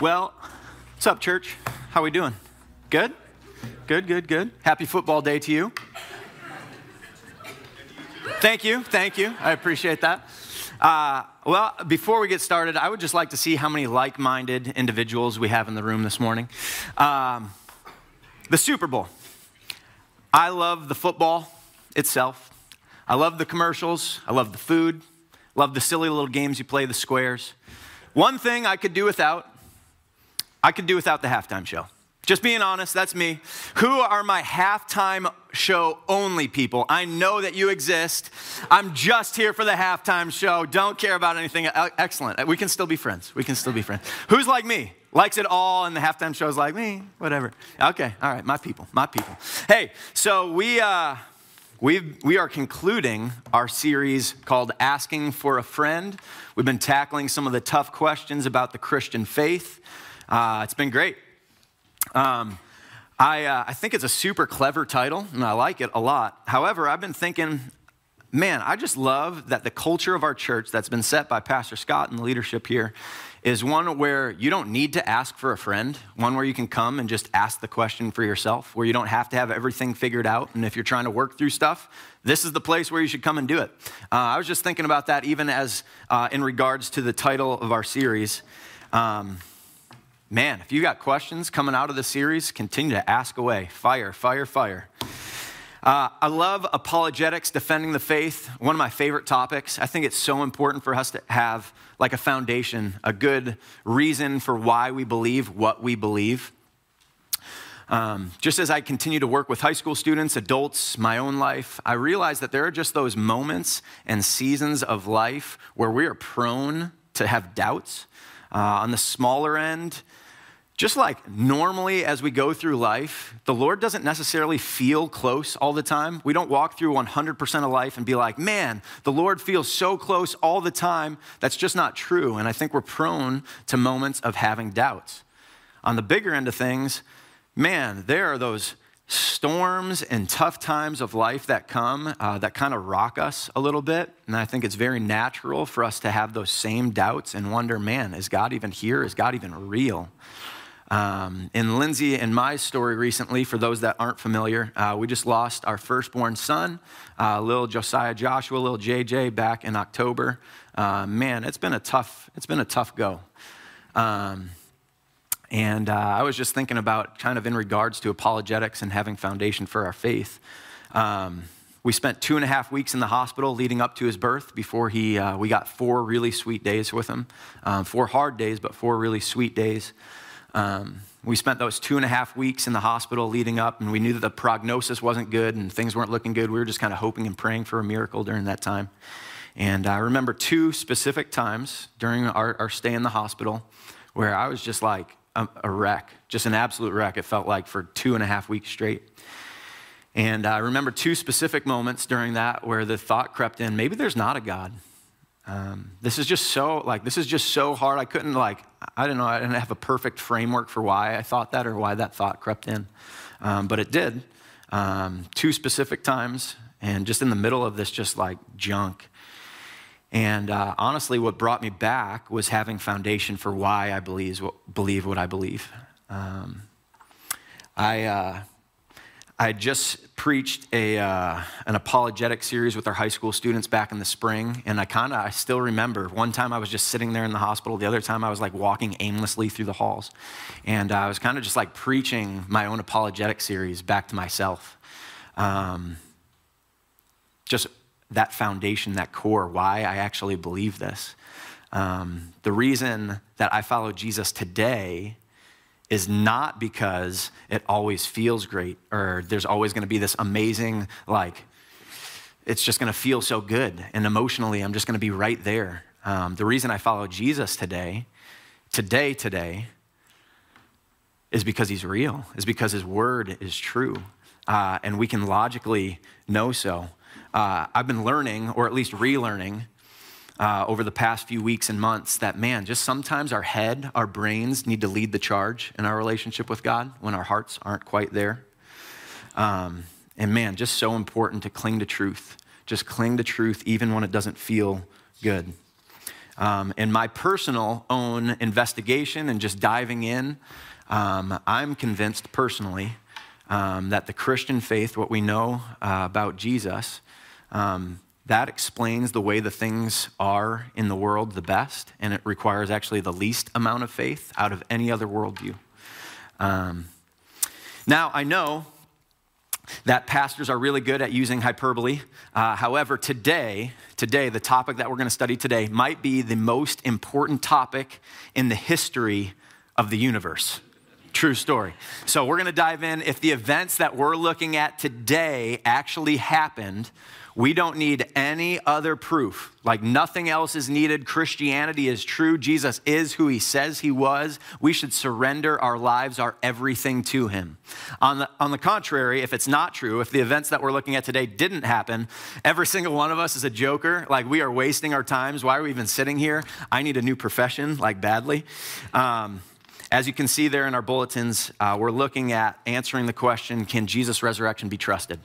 Well, what's up, church? How we doing? Good? Good, good, good. Happy football day to you. Thank you, thank you. I appreciate that. Uh, well, before we get started, I would just like to see how many like minded individuals we have in the room this morning. Um, the Super Bowl. I love the football itself. I love the commercials. I love the food. Love the silly little games you play, the squares. One thing I could do without, I could do without the halftime show. Just being honest, that's me. Who are my halftime show only people? I know that you exist. I'm just here for the halftime show. Don't care about anything. Excellent. We can still be friends. We can still be friends. Who's like me? Likes it all, and the halftime show is like me, whatever. Okay, all right, my people, my people. Hey, so we, uh, we we are concluding our series called Asking for a Friend. We've been tackling some of the tough questions about the Christian faith. Uh, it's been great. Um, I, uh, I think it's a super clever title, and I like it a lot. However, I've been thinking, man, I just love that the culture of our church that's been set by Pastor Scott and the leadership here is one where you don't need to ask for a friend, one where you can come and just ask the question for yourself, where you don't have to have everything figured out. And if you're trying to work through stuff, this is the place where you should come and do it. Uh, I was just thinking about that even as uh, in regards to the title of our series. Um, man, if you got questions coming out of the series, continue to ask away. Fire, fire, fire. Uh, I love apologetics, defending the faith, one of my favorite topics. I think it's so important for us to have like a foundation, a good reason for why we believe what we believe. Um, just as I continue to work with high school students, adults, my own life, I realize that there are just those moments and seasons of life where we are prone to have doubts. Uh, on the smaller end, just like normally as we go through life, the Lord doesn't necessarily feel close all the time. We don't walk through 100% of life and be like, man, the Lord feels so close all the time. That's just not true. And I think we're prone to moments of having doubts. On the bigger end of things, man, there are those storms and tough times of life that come uh, that kind of rock us a little bit. And I think it's very natural for us to have those same doubts and wonder, man, is God even here? Is God even real? Um, in Lindsay and my story recently, for those that aren't familiar, uh, we just lost our firstborn son, uh, little Josiah Joshua, little JJ, back in October. Uh, man, it's been a tough, it's been a tough go. Um, and uh, I was just thinking about kind of in regards to apologetics and having foundation for our faith. Um, we spent two and a half weeks in the hospital leading up to his birth before he, uh, we got four really sweet days with him. Um, four hard days, but four really sweet days. Um, we spent those two and a half weeks in the hospital leading up, and we knew that the prognosis wasn't good and things weren't looking good. We were just kind of hoping and praying for a miracle during that time. And I remember two specific times during our, our stay in the hospital where I was just like a, a, wreck, just an absolute wreck, it felt like, for two and a half weeks straight. And I remember two specific moments during that where the thought crept in maybe there's not a God. Um, this is just so like this is just so hard. I couldn't like I don't know. I didn't have a perfect framework for why I thought that or why that thought crept in, um, but it did. Um, two specific times, and just in the middle of this, just like junk. And uh, honestly, what brought me back was having foundation for why I believe what, believe what I believe. Um, I uh, I just preached a, uh, an apologetic series with our high school students back in the spring, and I kind of I still remember one time I was just sitting there in the hospital, the other time I was like walking aimlessly through the halls, and uh, I was kind of just like preaching my own apologetic series back to myself. Um, just that foundation, that core, why I actually believe this. Um, the reason that I follow Jesus today is not because it always feels great or there's always going to be this amazing, like, it's just going to feel so good. And emotionally, I'm just going to be right there. Um, the reason I follow Jesus today, today, today, is because he's real, is because his word is true. Uh, and we can logically know so. Uh, I've been learning, or at least relearning, uh, over the past few weeks and months that, man, just sometimes our head, our brains need to lead the charge in our relationship with God when our hearts aren't quite there. Um, and man, just so important to cling to truth. Just cling to truth even when it doesn't feel good. Um, in my personal own investigation and just diving in, um, I'm convinced personally um, that the Christian faith, what we know uh, about Jesus, um, that explains the way the things are in the world the best, and it requires actually the least amount of faith out of any other worldview. Um, now, I know that pastors are really good at using hyperbole. Uh, however, today, today, the topic that we're going to study today might be the most important topic in the history of the universe. True story. So, we're going to dive in. If the events that we're looking at today actually happened, we don't need any other proof. Like nothing else is needed. Christianity is true. Jesus is who he says he was. We should surrender our lives, our everything to him. On the, on the contrary, if it's not true, if the events that we're looking at today didn't happen, every single one of us is a joker. Like we are wasting our times. Why are we even sitting here? I need a new profession, like badly. Um, as you can see there in our bulletins, uh, we're looking at answering the question can Jesus' resurrection be trusted?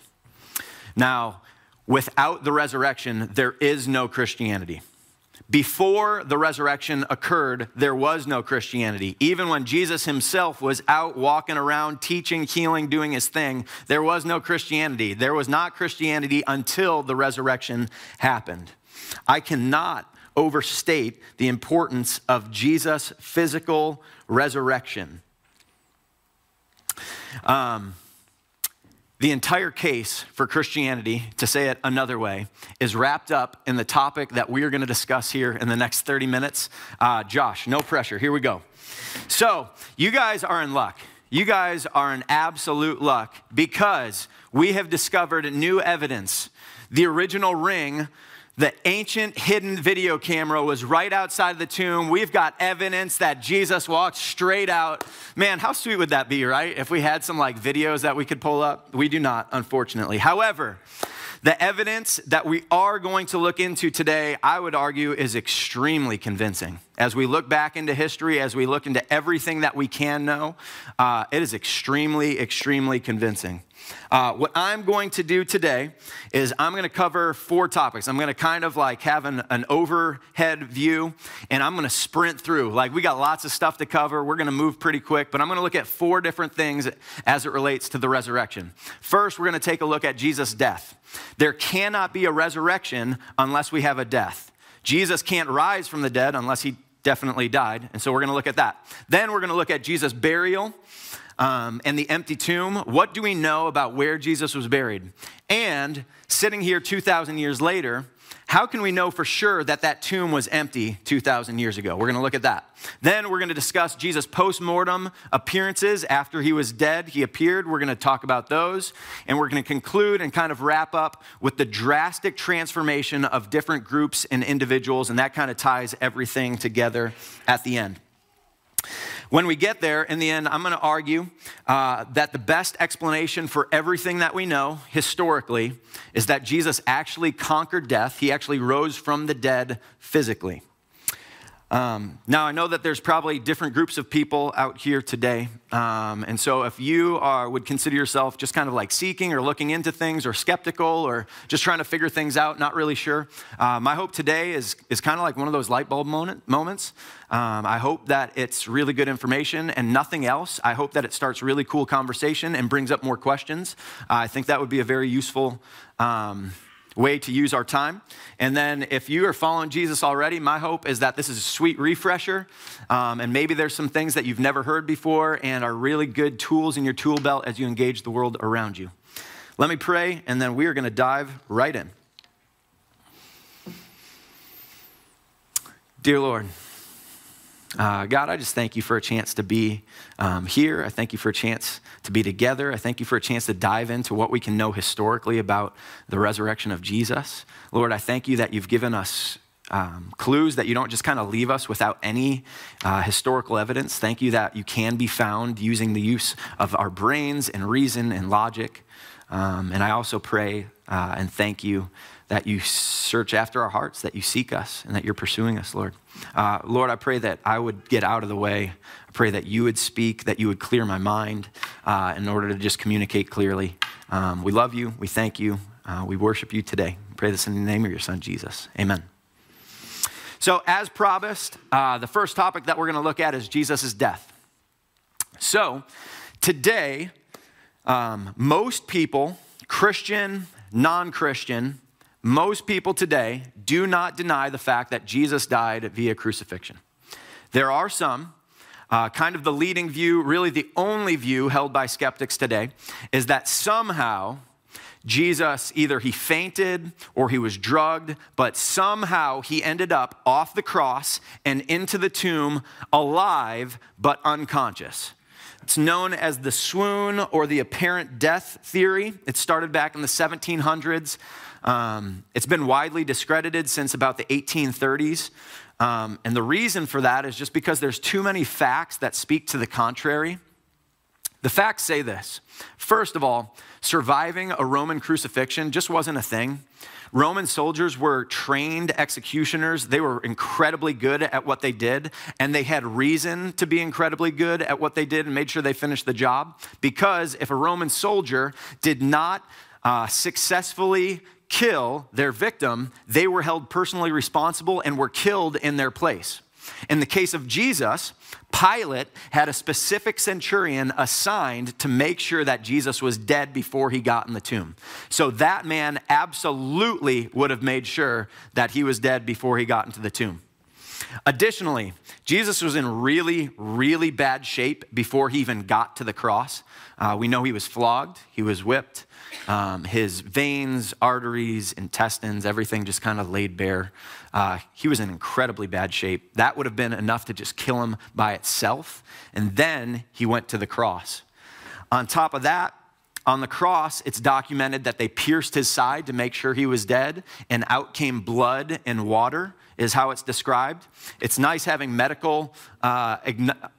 Now, Without the resurrection, there is no Christianity. Before the resurrection occurred, there was no Christianity. Even when Jesus himself was out walking around, teaching, healing, doing his thing, there was no Christianity. There was not Christianity until the resurrection happened. I cannot overstate the importance of Jesus' physical resurrection. Um, the entire case for Christianity, to say it another way, is wrapped up in the topic that we are going to discuss here in the next 30 minutes. Uh, Josh, no pressure. Here we go. So, you guys are in luck. You guys are in absolute luck because we have discovered new evidence. The original ring the ancient hidden video camera was right outside of the tomb. We've got evidence that Jesus walked straight out. Man, how sweet would that be, right? If we had some like videos that we could pull up. We do not, unfortunately. However, the evidence that we are going to look into today, I would argue, is extremely convincing. As we look back into history, as we look into everything that we can know, uh, it is extremely, extremely convincing. Uh, what I'm going to do today is I'm going to cover four topics. I'm going to kind of like have an, an overhead view and I'm going to sprint through. Like, we got lots of stuff to cover. We're going to move pretty quick, but I'm going to look at four different things as it relates to the resurrection. First, we're going to take a look at Jesus' death. There cannot be a resurrection unless we have a death. Jesus can't rise from the dead unless he definitely died. And so we're going to look at that. Then we're going to look at Jesus' burial um, and the empty tomb. What do we know about where Jesus was buried? And sitting here 2,000 years later, how can we know for sure that that tomb was empty 2,000 years ago? We're going to look at that. Then we're going to discuss Jesus' post mortem appearances after he was dead. He appeared. We're going to talk about those. And we're going to conclude and kind of wrap up with the drastic transformation of different groups and individuals. And that kind of ties everything together at the end. When we get there, in the end, I'm going to argue uh, that the best explanation for everything that we know historically is that Jesus actually conquered death. He actually rose from the dead physically. Um, now, I know that there's probably different groups of people out here today. Um, and so, if you are, would consider yourself just kind of like seeking or looking into things or skeptical or just trying to figure things out, not really sure, uh, my hope today is, is kind of like one of those light bulb moment, moments. Um, I hope that it's really good information and nothing else. I hope that it starts really cool conversation and brings up more questions. Uh, I think that would be a very useful um, way to use our time. And then if you are following Jesus already, my hope is that this is a sweet refresher. Um, and maybe there's some things that you've never heard before and are really good tools in your tool belt as you engage the world around you. Let me pray, and then we are going to dive right in. Dear Lord, uh, God, I just thank you for a chance to be um, here. I thank you for a chance to be together. I thank you for a chance to dive into what we can know historically about the resurrection of Jesus. Lord, I thank you that you've given us um, clues that you don't just kind of leave us without any uh, historical evidence. Thank you that you can be found using the use of our brains and reason and logic. Um, and I also pray uh, and thank you that you search after our hearts, that you seek us, and that you're pursuing us, Lord. Uh, Lord, I pray that I would get out of the way. I pray that you would speak, that you would clear my mind uh, in order to just communicate clearly. Um, we love you. We thank you. Uh, we worship you today. Pray this in the name of your son, Jesus. Amen. So, as promised, uh, the first topic that we're going to look at is Jesus' death. So, today, um, most people, Christian, non Christian, most people today do not deny the fact that Jesus died via crucifixion. There are some, uh, kind of the leading view, really the only view held by skeptics today, is that somehow Jesus either he fainted or he was drugged, but somehow he ended up off the cross and into the tomb alive but unconscious. It's known as the swoon or the apparent death theory. It started back in the 1700s. Um, it's been widely discredited since about the 1830s. Um, and the reason for that is just because there's too many facts that speak to the contrary. The facts say this first of all, surviving a Roman crucifixion just wasn't a thing. Roman soldiers were trained executioners. They were incredibly good at what they did, and they had reason to be incredibly good at what they did and made sure they finished the job. Because if a Roman soldier did not uh, successfully kill their victim, they were held personally responsible and were killed in their place. In the case of Jesus, Pilate had a specific centurion assigned to make sure that Jesus was dead before he got in the tomb. So that man absolutely would have made sure that he was dead before he got into the tomb. Additionally, Jesus was in really, really bad shape before he even got to the cross. Uh, we know he was flogged, he was whipped, um, his veins, arteries, intestines, everything just kind of laid bare. Uh, he was in incredibly bad shape. That would have been enough to just kill him by itself. And then he went to the cross. On top of that, on the cross, it's documented that they pierced his side to make sure he was dead, and out came blood and water is how it's described. It's nice having medical uh,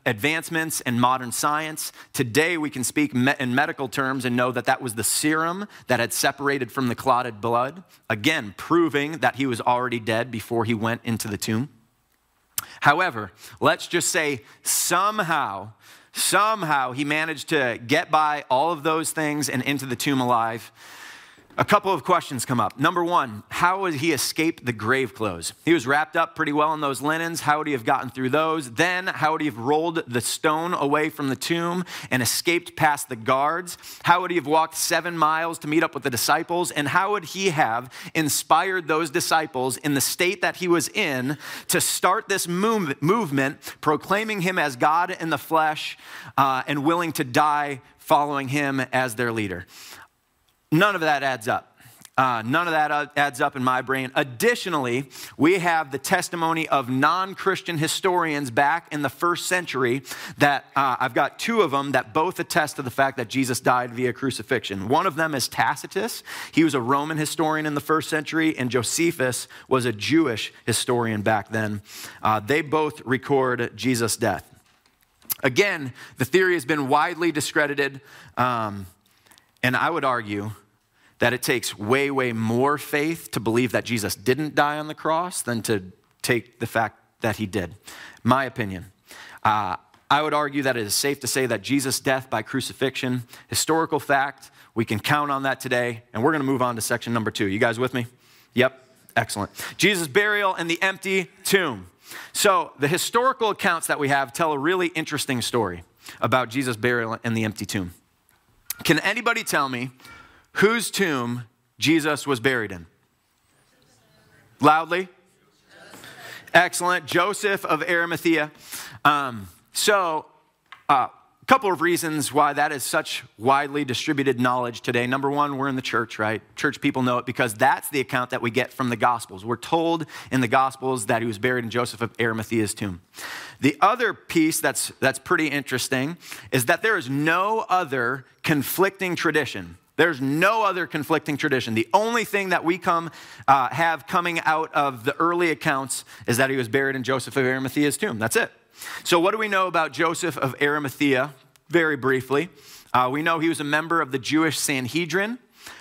advancements and modern science. Today, we can speak me- in medical terms and know that that was the serum that had separated from the clotted blood, again, proving that he was already dead before he went into the tomb. However, let's just say somehow, somehow he managed to get by all of those things and into the tomb alive a couple of questions come up. Number one, how would he escape the grave clothes? He was wrapped up pretty well in those linens. How would he have gotten through those? Then, how would he have rolled the stone away from the tomb and escaped past the guards? How would he have walked seven miles to meet up with the disciples? And how would he have inspired those disciples in the state that he was in to start this move- movement, proclaiming him as God in the flesh uh, and willing to die following him as their leader? None of that adds up. Uh, none of that adds up in my brain. Additionally, we have the testimony of non Christian historians back in the first century that uh, I've got two of them that both attest to the fact that Jesus died via crucifixion. One of them is Tacitus. He was a Roman historian in the first century, and Josephus was a Jewish historian back then. Uh, they both record Jesus' death. Again, the theory has been widely discredited, um, and I would argue that it takes way, way more faith to believe that Jesus didn't die on the cross than to take the fact that he did. My opinion. Uh, I would argue that it is safe to say that Jesus' death by crucifixion, historical fact, we can count on that today. And we're going to move on to section number two. You guys with me? Yep, excellent. Jesus' burial and the empty tomb. So, the historical accounts that we have tell a really interesting story about Jesus' burial and the empty tomb. Can anybody tell me whose tomb Jesus was buried in? Loudly? Excellent. Joseph of Arimathea. Um, so, a uh, couple of reasons why that is such widely distributed knowledge today. Number one, we're in the church, right? Church people know it because that's the account that we get from the Gospels. We're told in the Gospels that he was buried in Joseph of Arimathea's tomb. The other piece that's, that's pretty interesting is that there is no other conflicting tradition there's no other conflicting tradition. The only thing that we come uh, have coming out of the early accounts is that he was buried in Joseph of Arimathea's tomb. That's it. So, what do we know about Joseph of Arimathea? Very briefly, uh, we know he was a member of the Jewish Sanhedrin,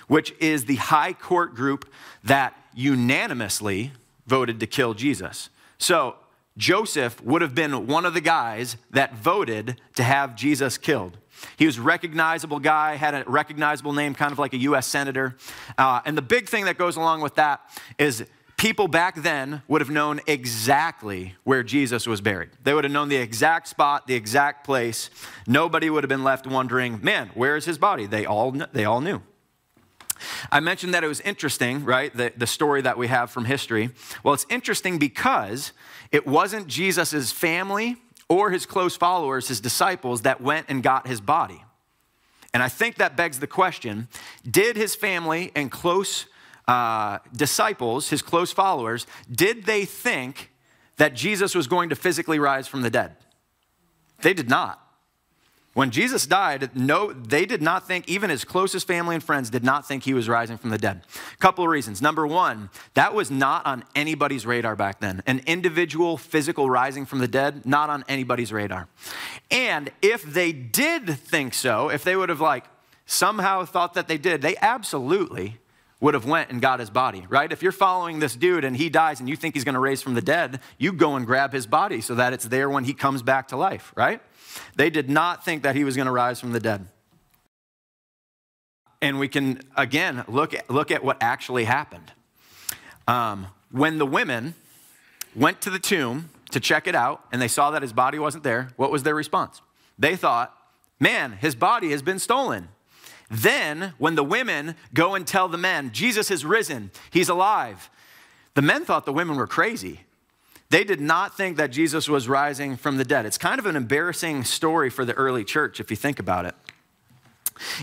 which is the high court group that unanimously voted to kill Jesus. So, Joseph would have been one of the guys that voted to have Jesus killed. He was a recognizable guy, had a recognizable name, kind of like a U.S. senator. Uh, and the big thing that goes along with that is people back then would have known exactly where Jesus was buried. They would have known the exact spot, the exact place. Nobody would have been left wondering, man, where is his body? They all, they all knew. I mentioned that it was interesting, right? The, the story that we have from history. Well, it's interesting because it wasn't Jesus' family or his close followers, his disciples, that went and got his body. And I think that begs the question did his family and close uh, disciples, his close followers, did they think that Jesus was going to physically rise from the dead? They did not. When Jesus died, no, they did not think, even his closest family and friends did not think he was rising from the dead. A couple of reasons. Number one, that was not on anybody's radar back then. An individual physical rising from the dead, not on anybody's radar. And if they did think so, if they would have like somehow thought that they did, they absolutely would have went and got his body, right? If you're following this dude and he dies and you think he's going to raise from the dead, you go and grab his body so that it's there when he comes back to life, right? They did not think that he was going to rise from the dead. And we can, again, look at, look at what actually happened. Um, when the women went to the tomb to check it out and they saw that his body wasn't there, what was their response? They thought, man, his body has been stolen. Then, when the women go and tell the men, Jesus has risen, he's alive, the men thought the women were crazy. They did not think that Jesus was rising from the dead. It's kind of an embarrassing story for the early church if you think about it.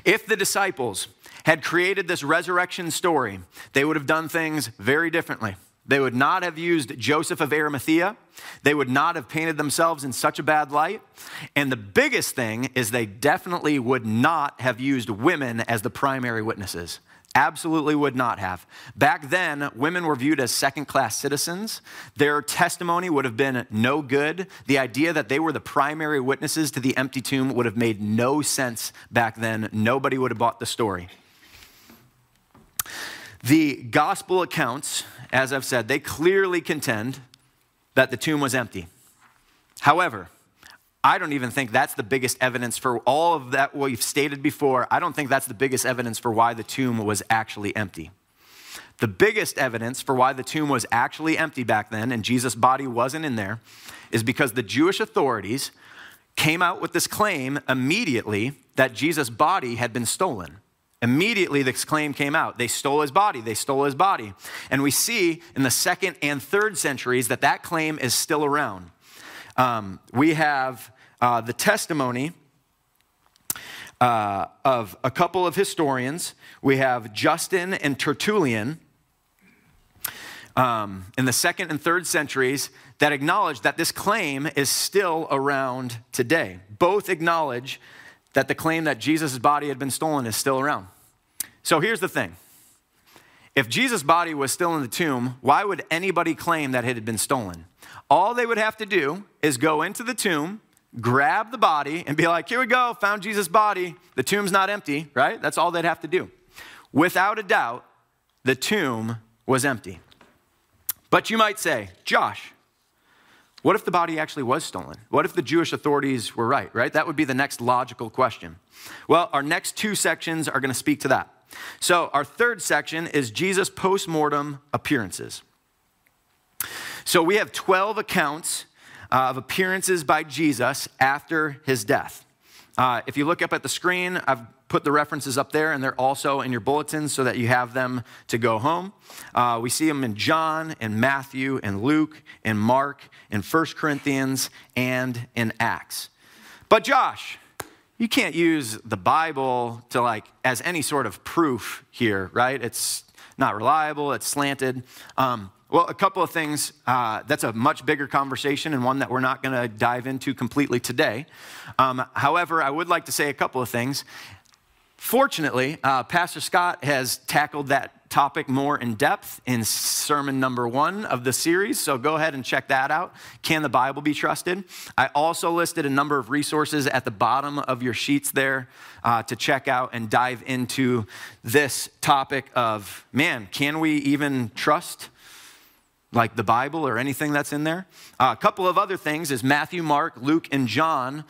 If the disciples had created this resurrection story, they would have done things very differently. They would not have used Joseph of Arimathea. They would not have painted themselves in such a bad light. And the biggest thing is they definitely would not have used women as the primary witnesses. Absolutely would not have. Back then, women were viewed as second class citizens. Their testimony would have been no good. The idea that they were the primary witnesses to the empty tomb would have made no sense back then. Nobody would have bought the story. The gospel accounts, as I've said, they clearly contend that the tomb was empty. However, I don't even think that's the biggest evidence for all of that we've stated before. I don't think that's the biggest evidence for why the tomb was actually empty. The biggest evidence for why the tomb was actually empty back then and Jesus' body wasn't in there is because the Jewish authorities came out with this claim immediately that Jesus' body had been stolen. Immediately, this claim came out. They stole his body. They stole his body. And we see in the second and third centuries that that claim is still around. Um, we have uh, the testimony uh, of a couple of historians. We have Justin and Tertullian um, in the second and third centuries that acknowledge that this claim is still around today. Both acknowledge that the claim that Jesus' body had been stolen is still around. So here's the thing. If Jesus' body was still in the tomb, why would anybody claim that it had been stolen? All they would have to do is go into the tomb, grab the body, and be like, here we go, found Jesus' body. The tomb's not empty, right? That's all they'd have to do. Without a doubt, the tomb was empty. But you might say, Josh, what if the body actually was stolen? What if the Jewish authorities were right, right? That would be the next logical question. Well, our next two sections are going to speak to that. So, our third section is Jesus' post mortem appearances. So we have 12 accounts uh, of appearances by Jesus after his death. Uh, if you look up at the screen, I've put the references up there, and they're also in your bulletins so that you have them to go home. Uh, we see them in John, and Matthew, and Luke, and Mark, in 1 Corinthians, and in Acts. But Josh, you can't use the Bible to like as any sort of proof here, right? It's not reliable, it's slanted. Um, well, a couple of things. Uh, that's a much bigger conversation and one that we're not going to dive into completely today. Um, however, I would like to say a couple of things. Fortunately, uh, Pastor Scott has tackled that topic more in depth in sermon number one of the series, so go ahead and check that out. Can the Bible be trusted? I also listed a number of resources at the bottom of your sheets there uh, to check out and dive into this topic of man, can we even trust? like the Bible or anything that's in there. Uh, a couple of other things is Matthew, Mark, Luke, and John.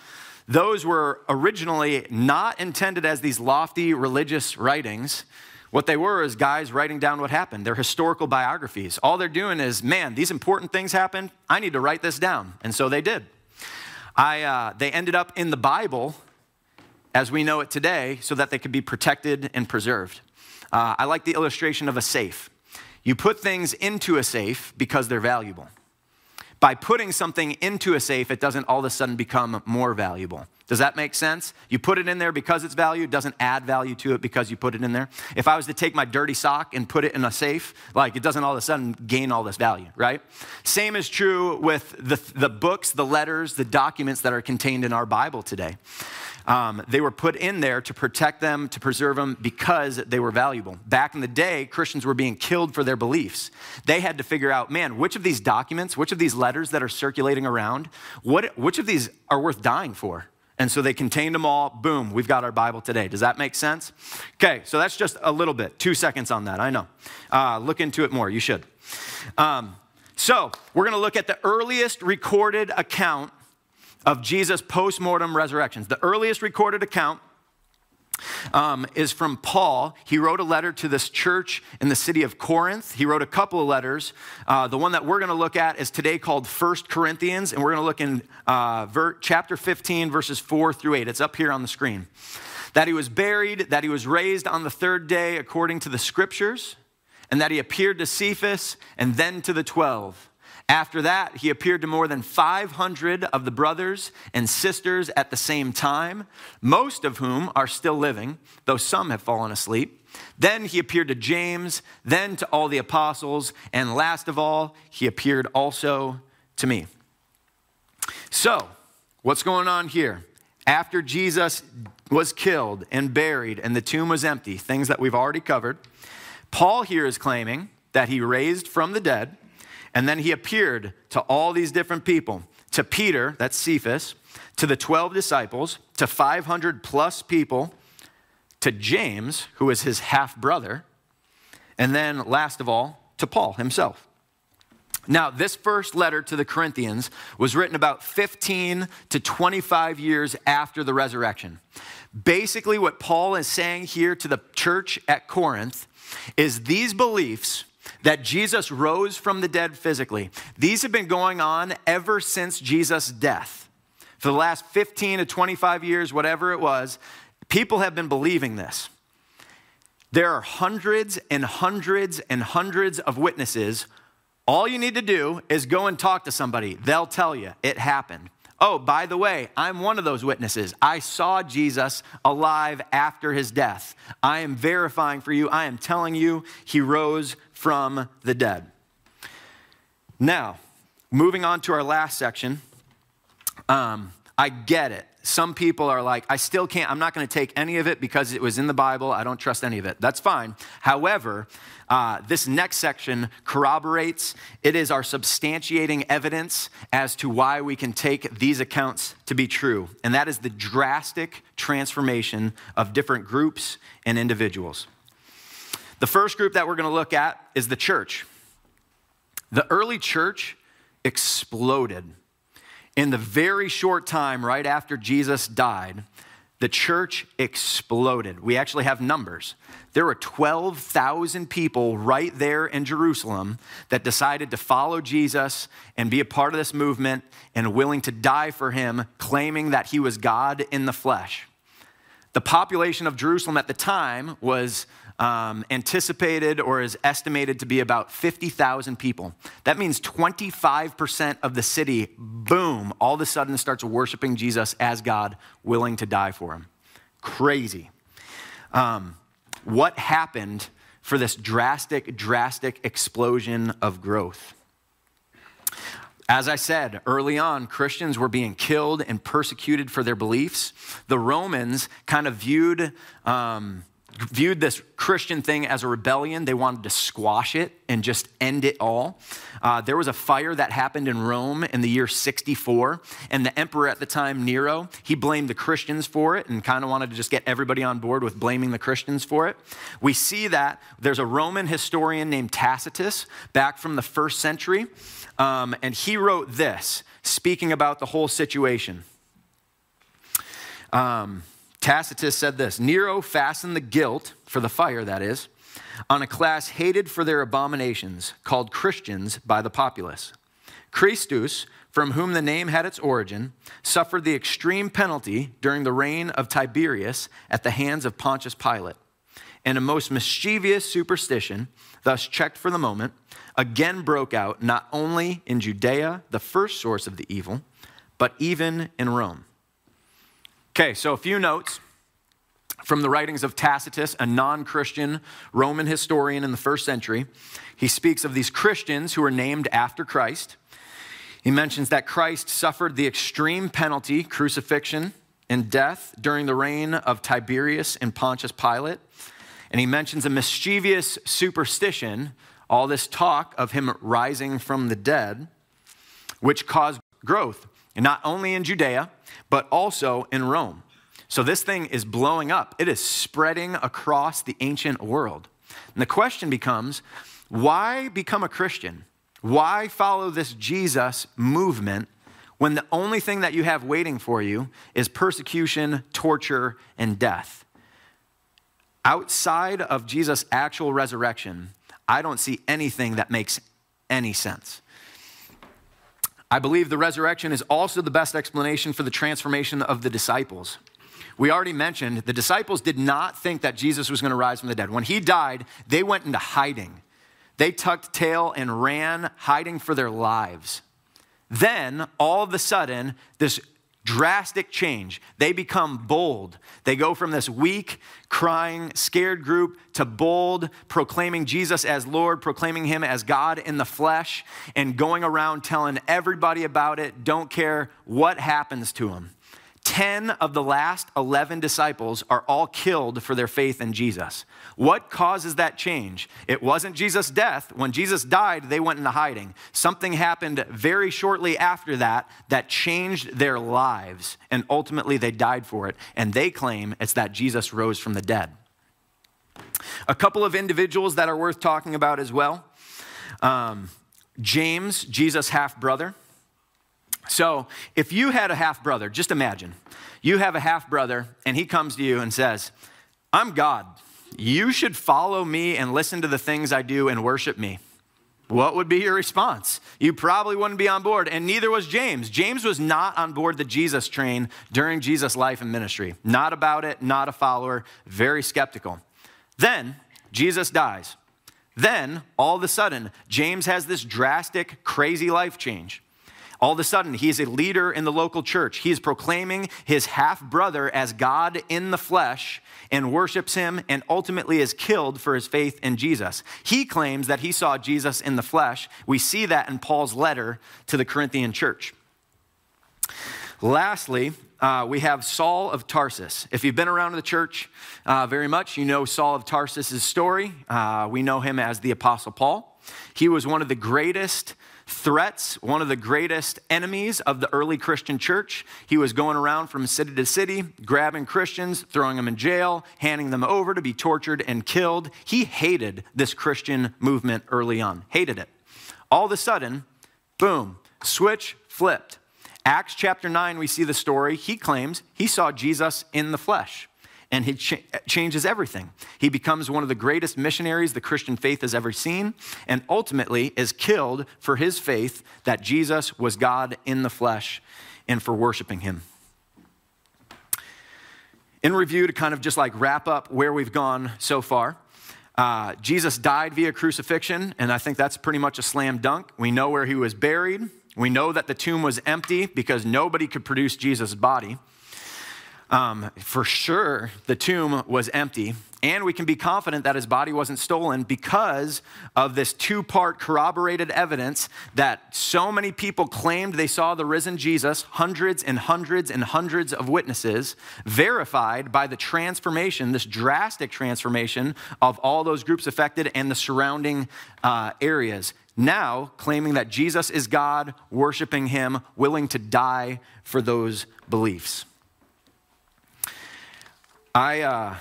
Those were originally not intended as these lofty religious writings. What they were is guys writing down what happened. They're historical biographies. All they're doing is, man, these important things happened. I need to write this down. And so they did. I, uh, they ended up in the Bible as we know it today so that they could be protected and preserved. Uh, I like the illustration of a safe. You put things into a safe because they're valuable. By putting something into a safe, it doesn't all of a sudden become more valuable. Does that make sense? You put it in there because it's value, doesn't add value to it because you put it in there. If I was to take my dirty sock and put it in a safe, like it doesn't all of a sudden gain all this value, right? Same is true with the, the books, the letters, the documents that are contained in our Bible today. Um, they were put in there to protect them, to preserve them, because they were valuable. Back in the day, Christians were being killed for their beliefs. They had to figure out, man, which of these documents, which of these letters that are circulating around, what, which of these are worth dying for? And so they contained them all. Boom, we've got our Bible today. Does that make sense? Okay, so that's just a little bit. Two seconds on that, I know. Uh, look into it more, you should. Um, so we're going to look at the earliest recorded account of Jesus' post mortem resurrections. The earliest recorded account um, is from Paul. He wrote a letter to this church in the city of Corinth. He wrote a couple of letters. Uh, the one that we're going to look at is today called First Corinthians, and we're going to look in uh, ver- chapter 15, verses 4 through 8. It's up here on the screen. That he was buried, that he was raised on the third day according to the scriptures, and that he appeared to Cephas and then to the twelve. After that, he appeared to more than 500 of the brothers and sisters at the same time, most of whom are still living, though some have fallen asleep. Then he appeared to James, then to all the apostles, and last of all, he appeared also to me. So, what's going on here? After Jesus was killed and buried and the tomb was empty, things that we've already covered, Paul here is claiming that he raised from the dead and then he appeared to all these different people to Peter, that's Cephas, to the 12 disciples, to 500 plus people, to James, who was his half brother, and then last of all, to Paul himself. Now, this first letter to the Corinthians was written about 15 to 25 years after the resurrection. Basically, what Paul is saying here to the church at Corinth is these beliefs that Jesus rose from the dead physically. These have been going on ever since Jesus' death. For the last 15 to 25 years, whatever it was, people have been believing this. There are hundreds and hundreds and hundreds of witnesses. All you need to do is go and talk to somebody, they'll tell you it happened. Oh, by the way, I'm one of those witnesses. I saw Jesus alive after his death. I am verifying for you, I am telling you, he rose from the dead. Now, moving on to our last section, um, I get it. Some people are like, I still can't, I'm not going to take any of it because it was in the Bible. I don't trust any of it. That's fine. However, uh, this next section corroborates, it is our substantiating evidence as to why we can take these accounts to be true. And that is the drastic transformation of different groups and individuals. The first group that we're going to look at is the church. The early church exploded. In the very short time right after Jesus died, the church exploded. We actually have numbers. There were 12,000 people right there in Jerusalem that decided to follow Jesus and be a part of this movement and willing to die for him, claiming that he was God in the flesh. The population of Jerusalem at the time was um, anticipated or is estimated to be about 50,000 people. That means 25% of the city, boom, all of a sudden starts worshiping Jesus as God, willing to die for him. Crazy. Um, what happened for this drastic, drastic explosion of growth? As I said early on, Christians were being killed and persecuted for their beliefs. The Romans kind of viewed um, viewed this Christian thing as a rebellion. They wanted to squash it and just end it all. Uh, there was a fire that happened in Rome in the year 64, and the emperor at the time, Nero, he blamed the Christians for it and kind of wanted to just get everybody on board with blaming the Christians for it. We see that there's a Roman historian named Tacitus back from the first century, um, and he wrote this, speaking about the whole situation. Um, Tacitus said this Nero fastened the guilt, for the fire that is, on a class hated for their abominations, called Christians by the populace. Christus, from whom the name had its origin, suffered the extreme penalty during the reign of Tiberius at the hands of Pontius Pilate. And a most mischievous superstition, thus checked for the moment, again broke out not only in Judea, the first source of the evil, but even in Rome. Okay, so a few notes from the writings of Tacitus, a non Christian Roman historian in the first century. He speaks of these Christians who are named after Christ. He mentions that Christ suffered the extreme penalty, crucifixion, and death during the reign of Tiberius and Pontius Pilate. And he mentions a mischievous superstition, all this talk of him rising from the dead, which caused growth, and not only in Judea, but also in Rome. So this thing is blowing up, it is spreading across the ancient world. And the question becomes why become a Christian? Why follow this Jesus movement when the only thing that you have waiting for you is persecution, torture, and death? Outside of Jesus' actual resurrection, I don't see anything that makes any sense. I believe the resurrection is also the best explanation for the transformation of the disciples. We already mentioned the disciples did not think that Jesus was going to rise from the dead. When he died, they went into hiding. They tucked tail and ran, hiding for their lives. Then, all of a sudden, this drastic change. They become bold. They go from this weak, crying, scared group to bold, proclaiming Jesus as Lord, proclaiming Him as God in the flesh, and going around telling everybody about it, don't care what happens to them. 10 of the last 11 disciples are all killed for their faith in Jesus. What causes that change? It wasn't Jesus' death. When Jesus died, they went into hiding. Something happened very shortly after that that changed their lives, and ultimately they died for it. And they claim it's that Jesus rose from the dead. A couple of individuals that are worth talking about as well um, James, Jesus' half brother. So, if you had a half brother, just imagine you have a half brother and he comes to you and says, I'm God. You should follow me and listen to the things I do and worship me. What would be your response? You probably wouldn't be on board, and neither was James. James was not on board the Jesus train during Jesus' life and ministry. Not about it, not a follower, very skeptical. Then Jesus dies. Then, all of a sudden, James has this drastic, crazy life change. All of a sudden, he is a leader in the local church. He is proclaiming his half brother as God in the flesh and worships him and ultimately is killed for his faith in Jesus. He claims that he saw Jesus in the flesh. We see that in Paul's letter to the Corinthian church. Lastly, uh, we have Saul of Tarsus. If you've been around the church uh, very much, you know Saul of Tarsus' story. Uh, we know him as the Apostle Paul. He was one of the greatest threats, one of the greatest enemies of the early Christian church. He was going around from city to city, grabbing Christians, throwing them in jail, handing them over to be tortured and killed. He hated this Christian movement early on, hated it. All of a sudden, boom, switch flipped. Acts chapter 9, we see the story. He claims he saw Jesus in the flesh and he ch- changes everything. He becomes one of the greatest missionaries the Christian faith has ever seen, and ultimately is killed for his faith that Jesus was God in the flesh and for worshiping him. In review, to kind of just like wrap up where we've gone so far, uh, Jesus died via crucifixion, and I think that's pretty much a slam dunk. We know where he was buried. We know that the tomb was empty because nobody could produce Jesus' body. Um, for sure, the tomb was empty, and we can be confident that his body wasn't stolen because of this two part corroborated evidence that so many people claimed they saw the risen Jesus, hundreds and hundreds and hundreds of witnesses, verified by the transformation, this drastic transformation of all those groups affected and the surrounding uh, areas. Now, claiming that Jesus is God, worshiping him, willing to die for those beliefs. I, uh,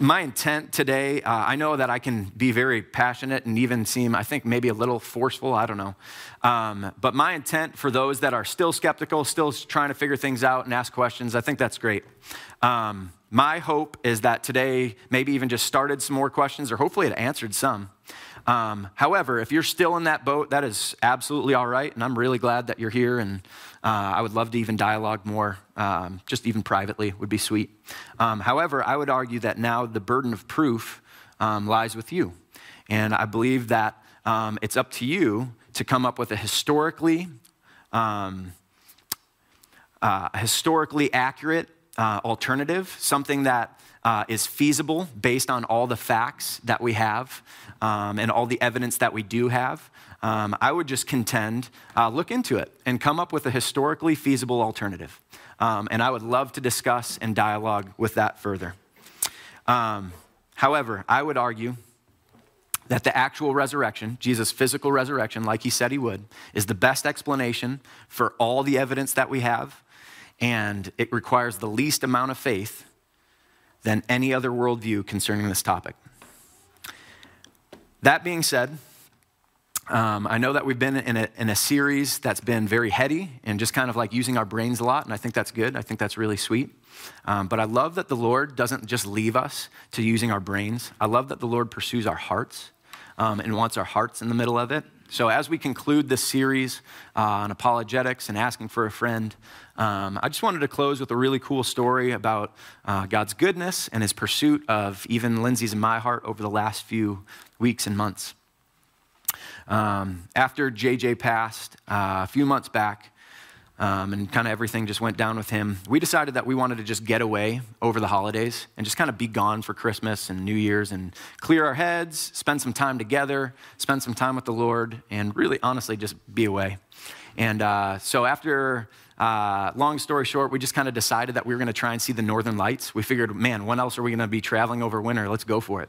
my intent today, uh, I know that I can be very passionate and even seem, I think, maybe a little forceful. I don't know. Um, but my intent for those that are still skeptical, still trying to figure things out and ask questions, I think that's great. Um, my hope is that today maybe even just started some more questions, or hopefully it answered some. Um, however, if you're still in that boat, that is absolutely all right, and I'm really glad that you're here, and uh, I would love to even dialogue more, um, just even privately would be sweet. Um, however, I would argue that now the burden of proof um, lies with you, and I believe that um, it's up to you to come up with a historically, um, uh, historically accurate uh, alternative, something that uh, is feasible based on all the facts that we have um, and all the evidence that we do have, um, I would just contend uh, look into it and come up with a historically feasible alternative. Um, and I would love to discuss and dialogue with that further. Um, however, I would argue that the actual resurrection, Jesus' physical resurrection, like he said he would, is the best explanation for all the evidence that we have, and it requires the least amount of faith than any other worldview concerning this topic. That being said, um, I know that we've been in a, in a series that's been very heady and just kind of like using our brains a lot, and I think that's good. I think that's really sweet. Um, but I love that the Lord doesn't just leave us to using our brains. I love that the Lord pursues our hearts um, and wants our hearts in the middle of it. So, as we conclude this series uh, on apologetics and asking for a friend, um, I just wanted to close with a really cool story about uh, God's goodness and his pursuit of even Lindsay's and my heart over the last few weeks and months. Um, after JJ passed uh, a few months back, um, and kind of everything just went down with him. We decided that we wanted to just get away over the holidays and just kind of be gone for Christmas and New Year's and clear our heads, spend some time together, spend some time with the Lord, and really honestly just be away. And uh, so after uh, long story short, we just kind of decided that we were going to try and see the northern lights. We figured, man, when else are we going to be traveling over winter? Let's go for it.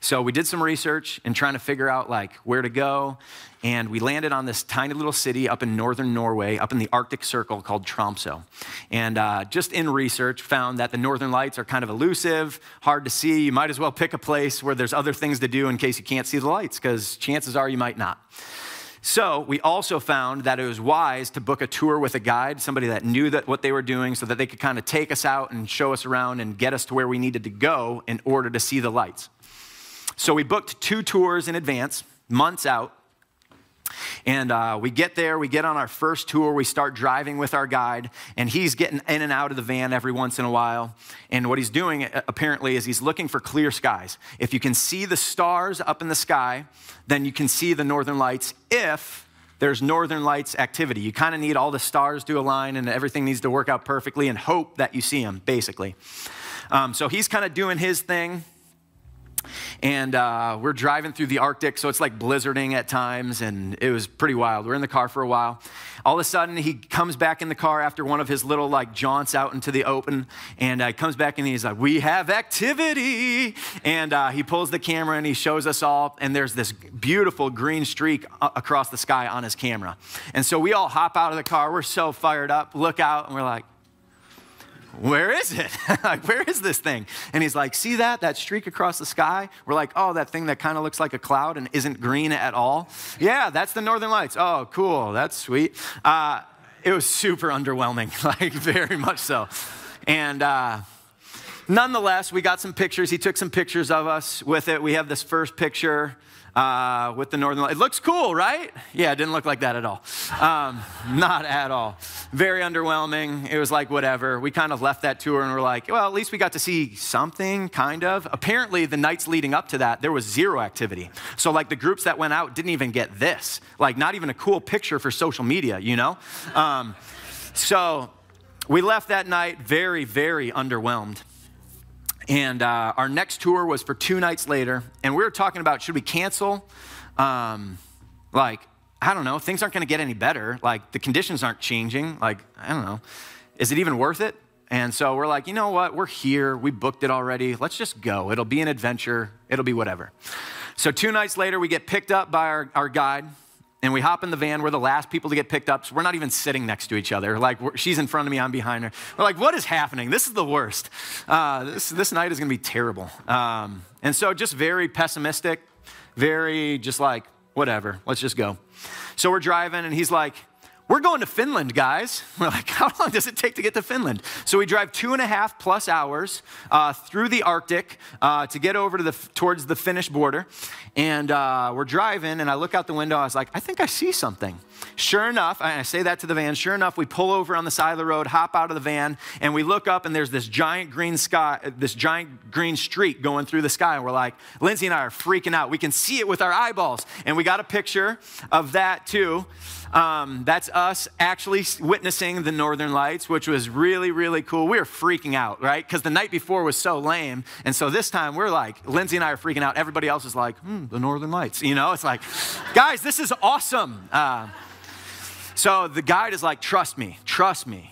So we did some research and trying to figure out like where to go. And we landed on this tiny little city up in northern Norway, up in the Arctic Circle called Tromsø. And uh, just in research, found that the northern lights are kind of elusive, hard to see. You might as well pick a place where there's other things to do in case you can't see the lights, because chances are you might not. So we also found that it was wise to book a tour with a guide, somebody that knew that what they were doing, so that they could kind of take us out and show us around and get us to where we needed to go in order to see the lights. So we booked two tours in advance, months out. And uh, we get there, we get on our first tour, we start driving with our guide, and he's getting in and out of the van every once in a while. And what he's doing apparently is he's looking for clear skies. If you can see the stars up in the sky, then you can see the northern lights if there's northern lights activity. You kind of need all the stars to align and everything needs to work out perfectly and hope that you see them, basically. Um, so he's kind of doing his thing and uh, we're driving through the Arctic, so it's like blizzarding at times, and it was pretty wild. We're in the car for a while. All of a sudden, he comes back in the car after one of his little like jaunts out into the open, and uh, he comes back and he's like, "We have activity!" And uh, he pulls the camera and he shows us all, and there's this beautiful green streak across the sky on his camera. And so we all hop out of the car. We're so fired up, look out, and we're like, where is it? like, where is this thing? And he's like, see that? That streak across the sky? We're like, oh, that thing that kind of looks like a cloud and isn't green at all? Yeah, that's the northern lights. Oh, cool. That's sweet. Uh, it was super underwhelming, like, very much so. And, uh, nonetheless, we got some pictures. He took some pictures of us with it. We have this first picture uh, with the northern light. It looks cool, right? Yeah, it didn't look like that at all. Um, not at all. Very underwhelming. It was like whatever. We kind of left that tour and we're like, well, at least we got to see something, kind of. Apparently, the nights leading up to that, there was zero activity. So, like, the groups that went out didn't even get this. Like, not even a cool picture for social media, you know? Um, so, we left that night very, very underwhelmed. And uh, our next tour was for two nights later. And we were talking about should we cancel? Um, like, I don't know, things aren't going to get any better. Like, the conditions aren't changing. Like, I don't know. Is it even worth it? And so we're like, you know what? We're here. We booked it already. Let's just go. It'll be an adventure. It'll be whatever. So, two nights later, we get picked up by our, our guide and we hop in the van. We're the last people to get picked up, so we're not even sitting next to each other. Like she's in front of me, I'm behind her. We're like, what is happening? This is the worst. Uh, this, this night is going to be terrible. Um, and so, just very pessimistic, very just like, whatever, let's just go. So we're driving, and he's like, we're going to Finland, guys. We're like, how long does it take to get to Finland? So we drive two and a half plus hours uh, through the Arctic uh, to get over to the towards the Finnish border, and uh, we're driving. And I look out the window. I was like, I think I see something. Sure enough, I say that to the van. Sure enough, we pull over on the side of the road, hop out of the van, and we look up, and there's this giant green sky, this giant green streak going through the sky. And we're like, Lindsay and I are freaking out. We can see it with our eyeballs, and we got a picture of that too. Um, that's us actually witnessing the Northern Lights, which was really, really cool. We were freaking out, right? Because the night before was so lame. And so this time we're like, Lindsay and I are freaking out. Everybody else is like, hmm, the Northern Lights. You know, it's like, guys, this is awesome. Uh, so the guide is like, trust me, trust me.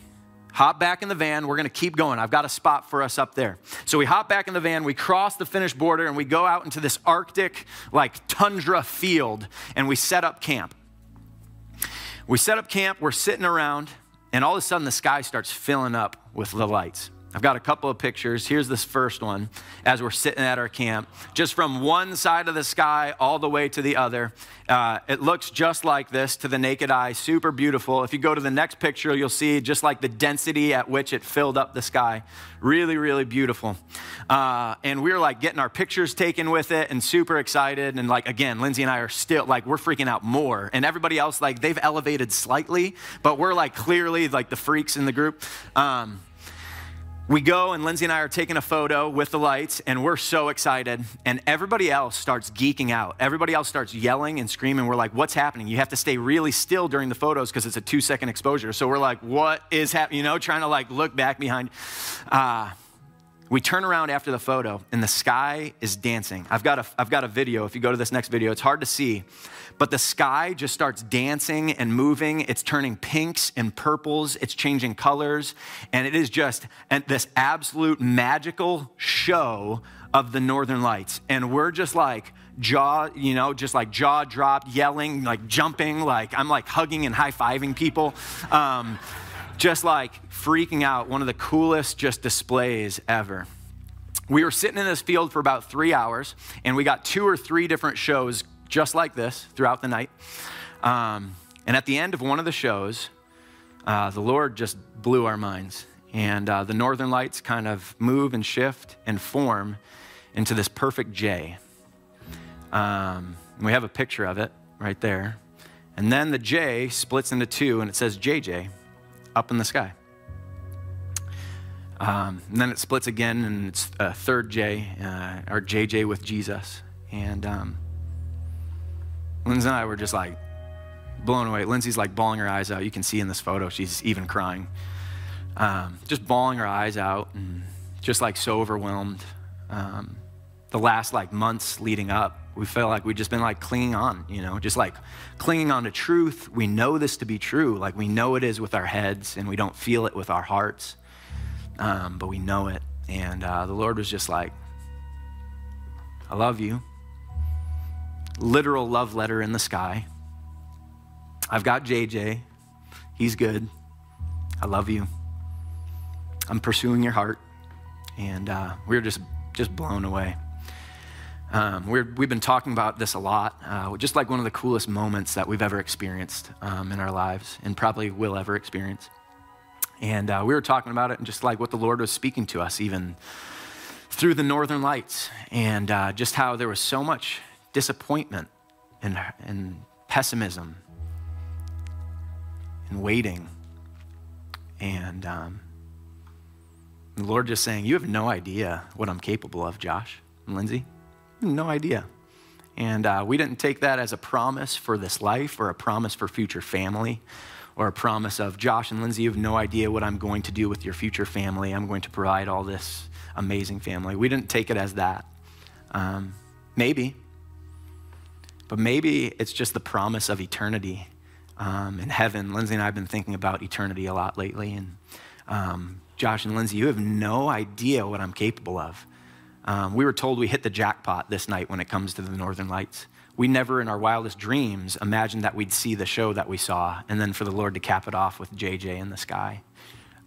Hop back in the van. We're going to keep going. I've got a spot for us up there. So we hop back in the van. We cross the Finnish border and we go out into this Arctic, like tundra field, and we set up camp. We set up camp, we're sitting around, and all of a sudden the sky starts filling up with the lights. I've got a couple of pictures. Here's this first one as we're sitting at our camp, just from one side of the sky all the way to the other. Uh, it looks just like this to the naked eye, super beautiful. If you go to the next picture, you'll see just like the density at which it filled up the sky. Really, really beautiful. Uh, and we we're like getting our pictures taken with it and super excited. And like, again, Lindsay and I are still like, we're freaking out more. And everybody else, like, they've elevated slightly, but we're like clearly like the freaks in the group. Um, we go and Lindsay and I are taking a photo with the lights and we're so excited and everybody else starts geeking out. Everybody else starts yelling and screaming. We're like, what's happening? You have to stay really still during the photos because it's a two second exposure. So we're like, what is happening? You know, trying to like look back behind. Uh, we turn around after the photo and the sky is dancing. I've got, a, I've got a video. If you go to this next video, it's hard to see, but the sky just starts dancing and moving. It's turning pinks and purples, it's changing colors, and it is just this absolute magical show of the northern lights. And we're just like, jaw, you know, just like jaw dropped, yelling, like jumping, like I'm like hugging and high fiving people. Um, just like freaking out, one of the coolest just displays ever. We were sitting in this field for about three hours, and we got two or three different shows just like this throughout the night. Um, and at the end of one of the shows, uh, the Lord just blew our minds. And uh, the northern lights kind of move and shift and form into this perfect J. Um, we have a picture of it right there. And then the J splits into two, and it says JJ up in the sky. Um, and then it splits again, and it's a third J, uh, or JJ with Jesus. And um, Lindsay and I were just like blown away. Lindsay's like bawling her eyes out. You can see in this photo, she's even crying. Um, just bawling her eyes out and just like so overwhelmed. Um, the last like months leading up, we felt like we'd just been like clinging on, you know, just like clinging on to truth. We know this to be true. Like we know it is with our heads and we don't feel it with our hearts, um, but we know it. And uh, the Lord was just like, I love you. Literal love letter in the sky. I've got JJ. He's good. I love you. I'm pursuing your heart. And uh, we are just, just blown away. Um, we have been talking about this a lot, uh, just like one of the coolest moments that we've ever experienced um, in our lives and probably will ever experience. And uh, we were talking about it and just like what the Lord was speaking to us, even through the northern lights, and uh, just how there was so much disappointment and, and pessimism and waiting. And um, the Lord just saying, You have no idea what I'm capable of, Josh and Lindsay. No idea. And uh, we didn't take that as a promise for this life or a promise for future family or a promise of, Josh and Lindsay, you have no idea what I'm going to do with your future family. I'm going to provide all this amazing family. We didn't take it as that. Um, maybe. But maybe it's just the promise of eternity um, in heaven. Lindsay and I have been thinking about eternity a lot lately. And um, Josh and Lindsay, you have no idea what I'm capable of. Um, we were told we hit the jackpot this night when it comes to the Northern Lights. We never in our wildest dreams imagined that we'd see the show that we saw, and then for the Lord to cap it off with JJ in the sky.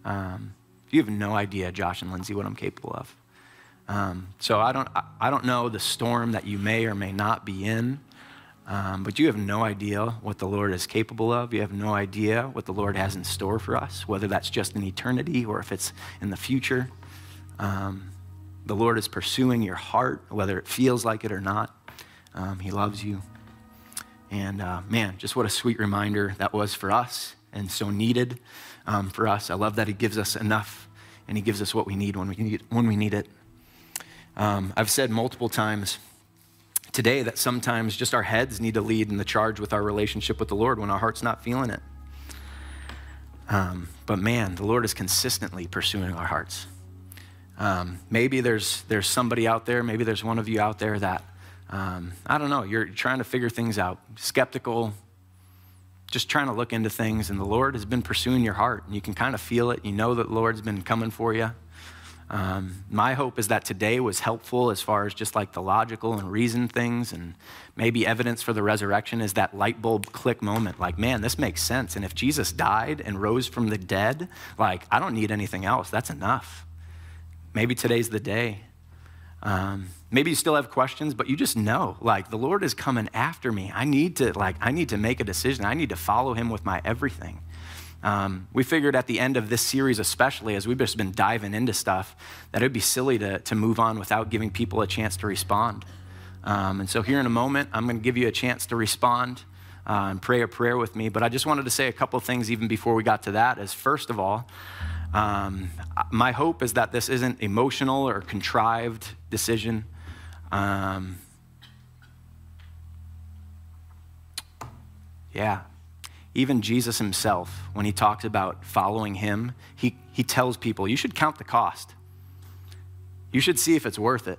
Um, you have no idea, Josh and Lindsay, what I'm capable of. Um, so I don't, I don't know the storm that you may or may not be in. Um, but you have no idea what the Lord is capable of. You have no idea what the Lord has in store for us, whether that's just in eternity or if it's in the future. Um, the Lord is pursuing your heart, whether it feels like it or not. Um, he loves you. And uh, man, just what a sweet reminder that was for us and so needed um, for us. I love that He gives us enough and He gives us what we need when we need, when we need it. Um, I've said multiple times today that sometimes just our heads need to lead in the charge with our relationship with the Lord when our heart's not feeling it. Um, but man, the Lord is consistently pursuing our hearts. Um, maybe there's, there's somebody out there, maybe there's one of you out there that, um, I don't know, you're trying to figure things out, skeptical, just trying to look into things, and the Lord has been pursuing your heart, and you can kind of feel it. You know that the Lord's been coming for you. Um, my hope is that today was helpful as far as just like the logical and reason things, and maybe evidence for the resurrection is that light bulb click moment. Like, man, this makes sense. And if Jesus died and rose from the dead, like, I don't need anything else. That's enough. Maybe today's the day. Um, maybe you still have questions, but you just know, like, the Lord is coming after me. I need to, like, I need to make a decision. I need to follow Him with my everything. Um, we figured at the end of this series, especially as we've just been diving into stuff, that it would be silly to, to move on without giving people a chance to respond. Um, and so, here in a moment, I'm going to give you a chance to respond uh, and pray a prayer with me. But I just wanted to say a couple things even before we got to that. Is first of all, um, my hope is that this isn't emotional or contrived decision. Um, yeah, even Jesus himself, when he talks about following him, he, he tells people, you should count the cost. You should see if it's worth it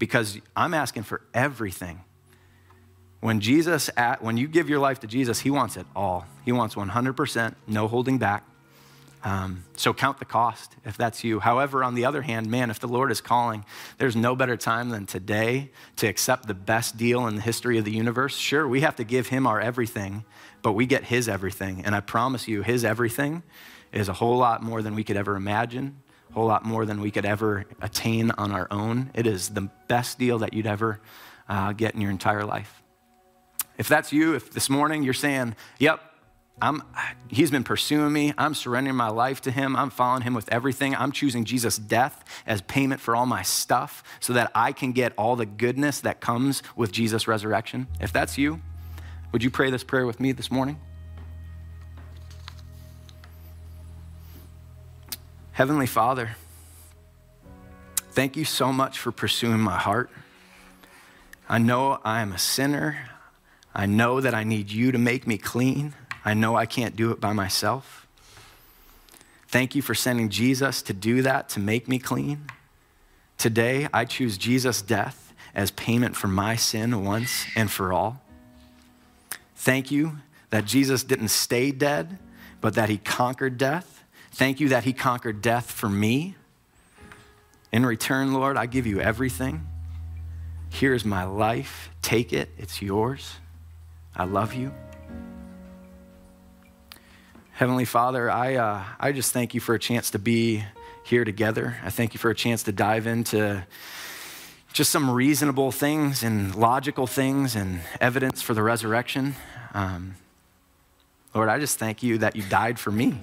because I'm asking for everything. When Jesus, at, when you give your life to Jesus, he wants it all. He wants 100%, no holding back. Um, so count the cost if that's you. However, on the other hand, man, if the Lord is calling, there's no better time than today to accept the best deal in the history of the universe. Sure, we have to give him our everything, but we get his everything. And I promise you, his everything is a whole lot more than we could ever imagine, a whole lot more than we could ever attain on our own. It is the best deal that you'd ever uh, get in your entire life. If that's you, if this morning you're saying, yep, I'm, he's been pursuing me. I'm surrendering my life to him. I'm following him with everything. I'm choosing Jesus' death as payment for all my stuff so that I can get all the goodness that comes with Jesus' resurrection. If that's you, would you pray this prayer with me this morning? Heavenly Father, thank you so much for pursuing my heart. I know I am a sinner. I know that I need you to make me clean. I know I can't do it by myself. Thank you for sending Jesus to do that, to make me clean. Today, I choose Jesus' death as payment for my sin once and for all. Thank you that Jesus didn't stay dead, but that he conquered death. Thank you that he conquered death for me. In return, Lord, I give you everything. Here's my life. Take it, it's yours. I love you. Heavenly Father, I, uh, I just thank you for a chance to be here together. I thank you for a chance to dive into just some reasonable things and logical things and evidence for the resurrection. Um, Lord, I just thank you that you died for me.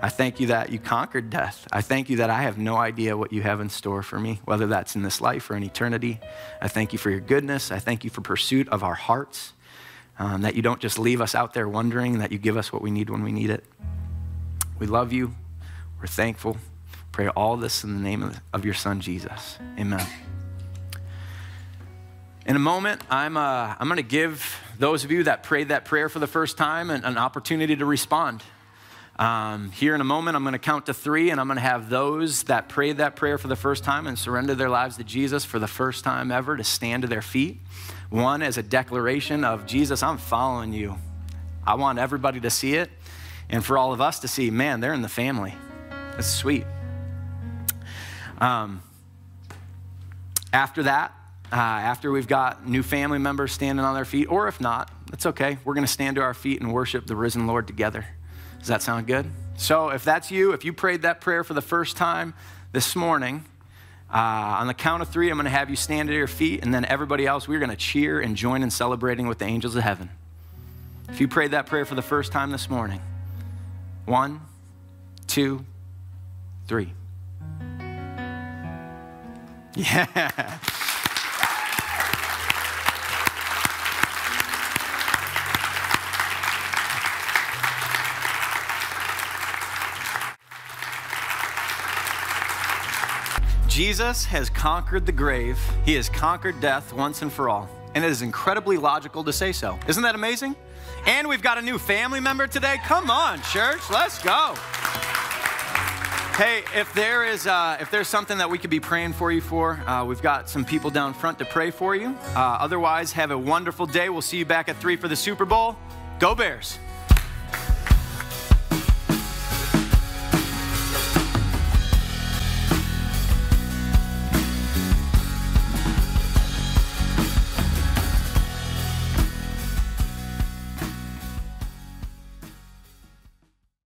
I thank you that you conquered death. I thank you that I have no idea what you have in store for me, whether that's in this life or in eternity. I thank you for your goodness. I thank you for pursuit of our hearts, um, that you don't just leave us out there wondering, that you give us what we need when we need it. We love you. We're thankful. Pray all this in the name of, of your son, Jesus. Amen. In a moment, I'm, uh, I'm going to give those of you that prayed that prayer for the first time an, an opportunity to respond. Um, here in a moment, I'm going to count to three, and I'm going to have those that prayed that prayer for the first time and surrendered their lives to Jesus for the first time ever to stand to their feet. One as a declaration of Jesus, I'm following you. I want everybody to see it, and for all of us to see, man, they're in the family. That's sweet. Um, after that, uh, after we've got new family members standing on their feet, or if not, that's okay. We're going to stand to our feet and worship the risen Lord together. Does that sound good? So, if that's you, if you prayed that prayer for the first time this morning, Uh, on the count of three, I'm going to have you stand at your feet, and then everybody else, we're going to cheer and join in celebrating with the angels of heaven. If you prayed that prayer for the first time this morning, one, two, three. Yeah. Jesus has conquered the grave. He has conquered death once and for all. And it is incredibly logical to say so. Isn't that amazing? And we've got a new family member today. Come on, church, let's go. Hey, if there is uh, if there's something that we could be praying for you for, uh, we've got some people down front to pray for you. Uh, otherwise, have a wonderful day. We'll see you back at three for the Super Bowl. Go Bears!